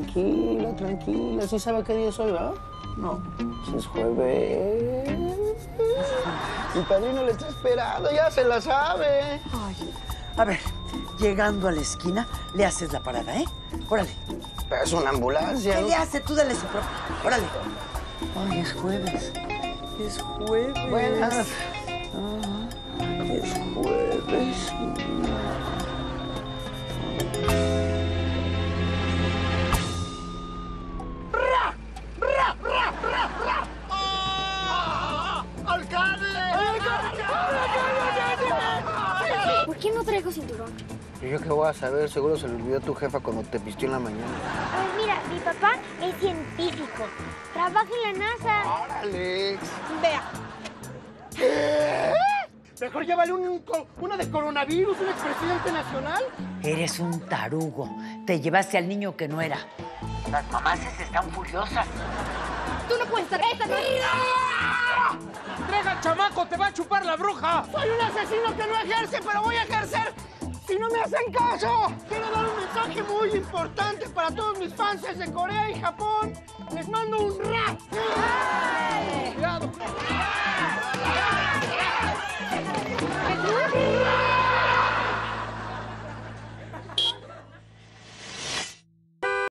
Tranquila, tranquila. ¿Sí sabe qué día es hoy, va? No, si es jueves. Mi padrino le está esperando, ya se la sabe. Ay, a ver, llegando a la esquina, le haces la parada, ¿eh? Órale. Pero es una ambulancia. ¿Qué le hace? Tú dale su propio. Órale. Ay, es jueves. Es jueves. Buenas. Es jueves. Qué no traigo cinturón? ¿Y yo qué voy a saber? Seguro se le olvidó tu jefa cuando te vistió en la mañana. Ver, mira, mi papá es científico. Trabaja en la NASA. Alex. Vea. Mejor llévale un, co- una de coronavirus, un expresidente nacional. Eres un tarugo. Te llevaste al niño que no era. Las mamases están furiosas. Tú no puedes estar. Esta no ¡Traiga ¡Te va a chupar la bruja! ¡Soy un asesino que no ejerce, pero voy a ejercer! ¡Si no me hacen caso! Quiero dar un mensaje muy importante para todos mis fans de Corea y Japón. Les mando un rap.